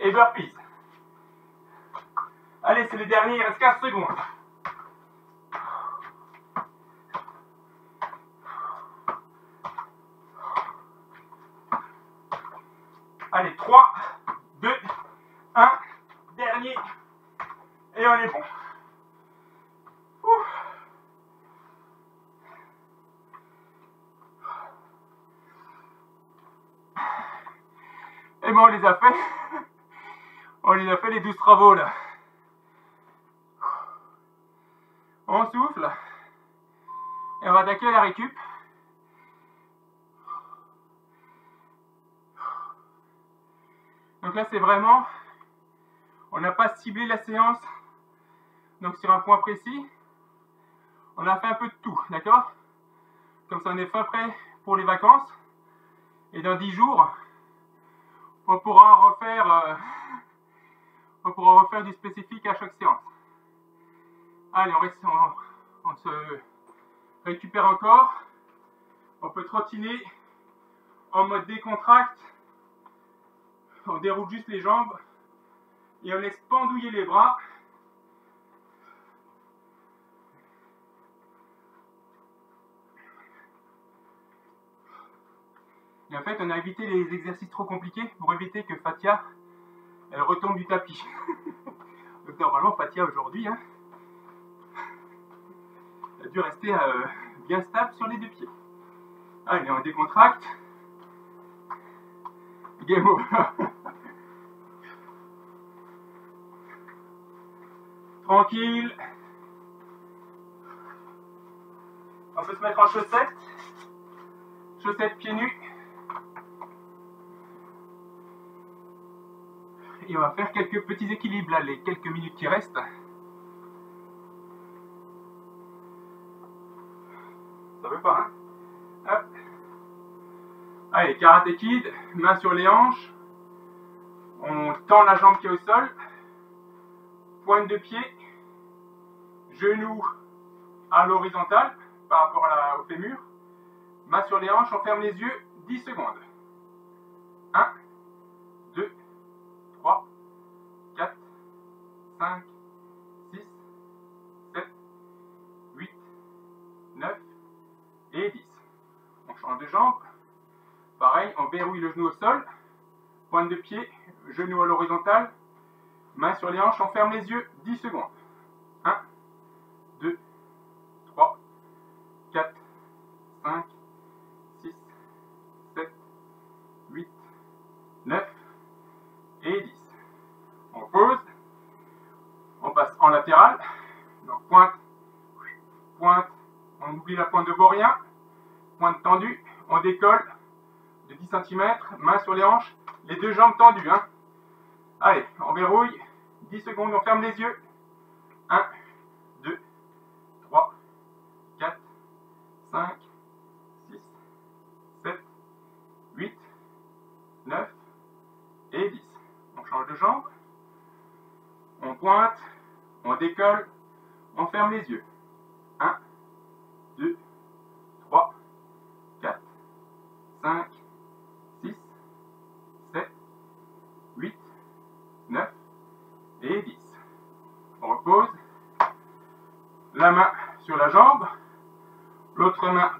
Et burpees. Allez, c'est les derniers, il reste 15 secondes. Allez, 3, 2, 1, dernier. Et on est bon. Ouh. Et ben on les a fait. On les a fait les 12 travaux là. On souffle. Et on va attaquer la Donc là, c'est vraiment, on n'a pas ciblé la séance donc sur un point précis. On a fait un peu de tout, d'accord? Comme ça, on est fin prêt pour les vacances. Et dans 10 jours, on pourra refaire, euh, on pourra refaire du spécifique à chaque séance. Allez, on, reste, on se récupère encore. On peut trottiner en mode décontracte on déroule juste les jambes et on laisse pendouiller les bras. Et en fait, on a évité les exercices trop compliqués pour éviter que Fatia, elle retombe du tapis. Donc normalement, Fatia aujourd'hui, hein, dû rester euh, bien stable sur les deux pieds. Allez, on décontracte. Game over. Tranquille. On peut se mettre en chaussettes. Chaussettes pieds nus. Et on va faire quelques petits équilibres là, les quelques minutes qui restent. Ça veut pas, hein? Allez, karaté kid, main sur les hanches. On tend la jambe qui est au sol. Pointe de pied. Genou à l'horizontale par rapport au fémur. Main sur les hanches, on ferme les yeux 10 secondes. 1, 2, 3, 4, 5, 6, 7, 8, 9 et 10. On change de jambe. Pareil, on verrouille le genou au sol, pointe de pied, genou à l'horizontale, main sur les hanches, on ferme les yeux 10 secondes. 1, 2, 3, 4, 5, 6, 7, 8, 9 et 10. On pose, on passe en latéral, donc pointe, pointe, on oublie la pointe de vaurien, pointe tendue, on décolle, 10 cm, main sur les hanches, les deux jambes tendues. Hein. Allez, on verrouille, 10 secondes, on ferme les yeux. 1, 2, 3, 4, 5, 6, 7, 8, 9 et 10. On change de jambe, on pointe, on décolle, on ferme les yeux. 1, 2, 3, 4, 5, 9 et 10. On repose. La main sur la jambe. L'autre main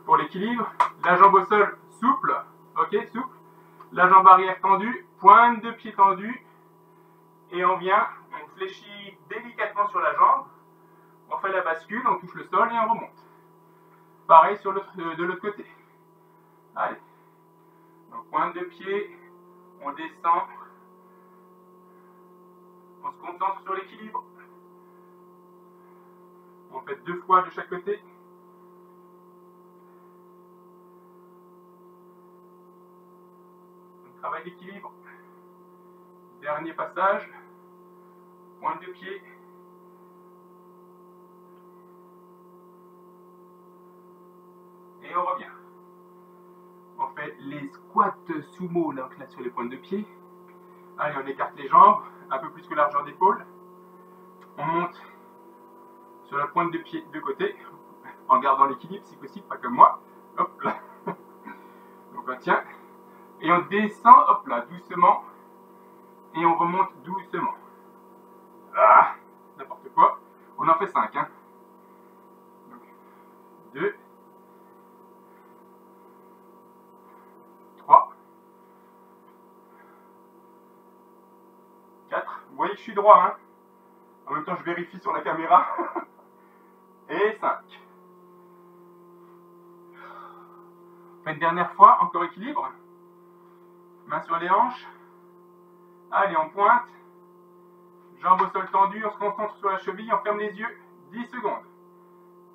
La jambe au sol souple. Ok, souple. La jambe arrière tendue. Pointe de pied tendue. Et on vient, on fléchit délicatement sur la jambe. On fait la bascule, on touche le sol et on remonte. Pareil sur euh, de l'autre côté. Allez. Donc pointe de pied, on descend, on se concentre sur l'équilibre. On fait deux fois de chaque côté. Travaille l'équilibre. Dernier passage. Pointe de pied. Et on revient. On fait les squats sumo donc là sur les pointes de pied. Allez, on écarte les jambes un peu plus que largeur d'épaule. On monte sur la pointe de pied de côté, en gardant l'équilibre si possible, pas comme moi. Hop là. Donc on tient. Et on descend, hop là, doucement. Et on remonte doucement. Ah N'importe quoi. On en fait 5. Hein. 2. 3. Vous voyez que je suis droit, hein En même temps, je vérifie sur la caméra. Et 5. Une dernière fois, encore équilibre. Main sur les hanches. Allez, on pointe. Jambes au sol tendues, on se concentre sur la cheville, on ferme les yeux. 10 secondes.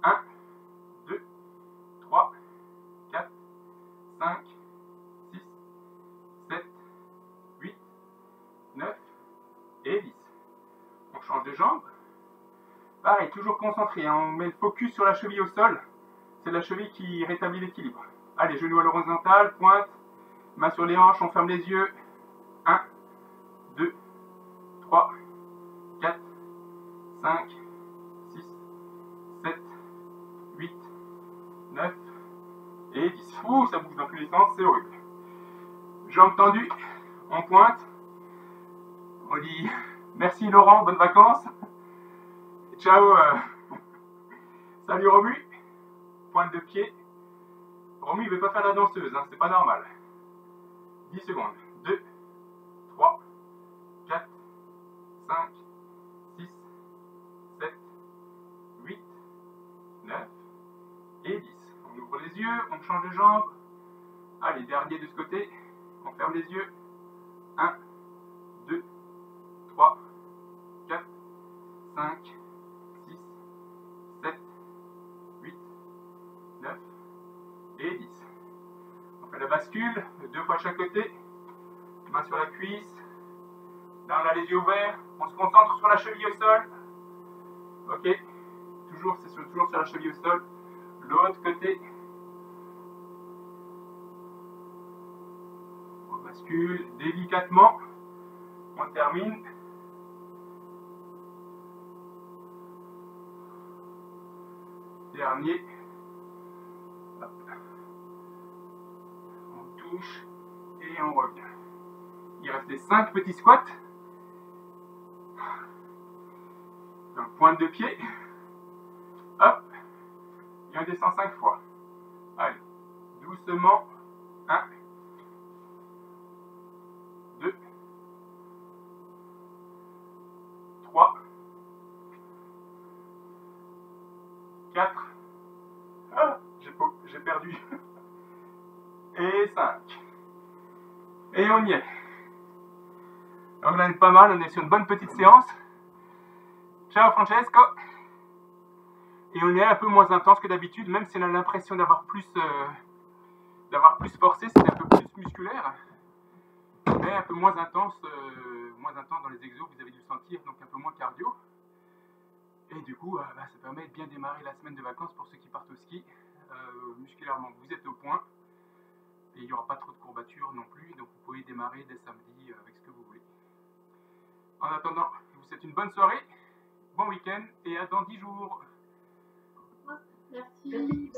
1, 2, 3, 4, 5, 6, 7, 8, 9 et 10. On change de jambe. Pareil, toujours concentré, hein. on met le focus sur la cheville au sol. C'est la cheville qui rétablit l'équilibre. Allez, genou à l'horizontale, pointe, main sur les hanches, on ferme les yeux. 1, 2, 3, 4, 5, 6, 7, 8, 9 et 10. Ouh, ça bouge dans tous les sens, c'est horrible. Jambes tendues, on pointe. On dit merci Laurent, bonnes vacances. Ciao. euh, Salut Romu. Pointe de pied. Romu, il veut pas faire la danseuse, hein, c'est pas normal. 10 secondes. 2, 3, 4, 5, 6, 7, 8, 9 et 10. On ouvre les yeux, on change de jambe. Allez, dernier de ce côté. On ferme les yeux. 1, 2, 3, 4, 5, 6, 7, 8, 9 et 10. On fait la bascule, deux fois à chaque côté. Main sur la cuisse. Là, on a les yeux ouverts. On se concentre sur la cheville au sol. Ok. Toujours, c'est toujours sur la cheville au sol. L'autre côté. On bascule délicatement. On termine. Dernier. 5 petits squats. Donc pointe de pied. Hop. Et on descend 5 fois. Allez. Doucement. 1. 2. 3. 4. Ah, j'ai perdu. Et 5. Et on y est. Pas mal, on est sur une bonne petite séance. Ciao Francesco. Et on est un peu moins intense que d'habitude, même si on a l'impression d'avoir plus, euh, d'avoir plus forcé, c'est un peu plus musculaire. Mais un peu moins intense, euh, moins intense dans les exos, vous avez dû le sentir, donc un peu moins cardio. Et du coup, euh, bah, ça permet de bien démarrer la semaine de vacances pour ceux qui partent au ski. Musculairement, vous êtes au point. Et il n'y aura pas trop de courbatures non plus, donc vous pouvez démarrer dès samedi avec ce que vous voulez. En attendant, je vous souhaite une bonne soirée, bon week-end et à dans 10 jours. Merci.